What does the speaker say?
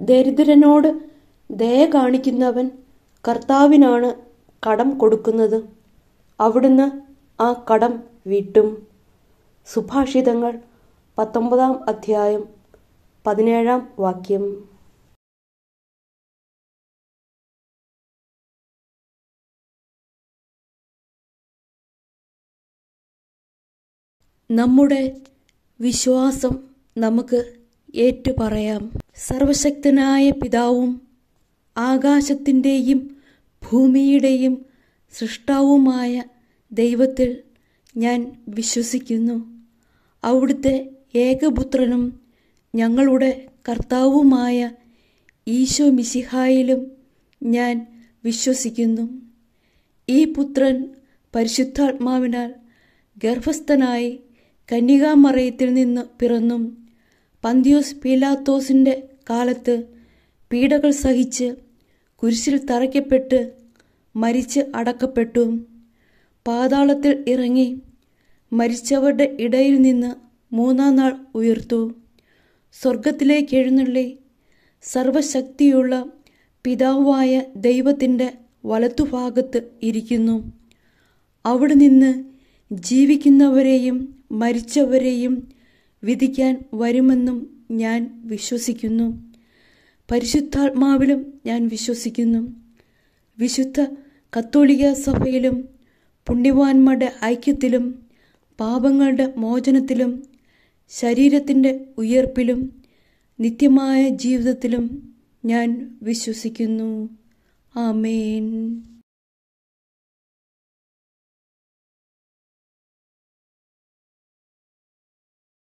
ദരിദ്രനോട് ദയ കാണിക്കുന്നവൻ കർത്താവിനാണ് കടം കൊടുക്കുന്നത്. അവിടുന്ന് ആ കടം വീട്ടും. സുഭാഷിതങ്ങൾ പത്തൊമ്പതാം അധ്യായം പതിനേഴാം വാക്യം. നമ്മുടെ വിശ്വാസം നമുക്ക് ഏറ്റുപറയാം. സർവശക്തനായ പിതാവും ആകാശത്തിന്റെയും ഭൂമിയുടെയും സൃഷ്ടാവുമായ ദൈവത്തിൽ ഞാൻ വിശ്വസിക്കുന്നു. അവിടുത്തെ ഏകപുത്രനും ഞങ്ങളുടെ കർത്താവുമായ ഈശോ മിശിഹായിലും ഞാൻ വിശ്വസിക്കുന്നു. ഈ പുത്രൻ പരിശുദ്ധാത്മാവിനാൽ ഗർഭസ്ഥനായി കന്യകാമറയത്തിൽ നിന്ന് പിറന്നും. പന്തിയോസ് പീലാത്തോസിന്റെ കാലത്ത് പീഡകൾ സഹിച്ച് കുരിശിൽ തറയ്ക്കപ്പെട്ട് മരിച്ച് അടക്കപ്പെട്ടു. പാതാളത്തിൽ ഇറങ്ങി മരിച്ചവരുടെ ഇടയിൽ നിന്ന് മൂന്നാം നാൾ ഉയർത്തു. സ്വർഗത്തിലേക്ക് എഴുന്നള്ളി സർവശക്തിയുള്ള പിതാവായ ദൈവത്തിന്റെ വലത്തുഭാഗത്ത് ഇരിക്കുന്നു. അവിടെ നിന്ന് ജീവിക്കുന്നവരെയും മരിച്ചവരെയും വിധിക്കാൻ വരുമെന്നും ഞാൻ വിശ്വസിക്കുന്നു. പരിശുദ്ധാത്മാവിലും ഞാൻ വിശ്വസിക്കുന്നു. വിശുദ്ധ കത്തോലിക സഭയിലും പുണ്യവാന്മാരുടെ ഐക്യത്തിലും പാപങ്ങളുടെ മോചനത്തിലും ശരീരത്തിന്റെ ഉയർപ്പിലും നിത്യമായ ജീവിതത്തിലും ഞാൻ വിശ്വസിക്കുന്നു. ആമേൻ.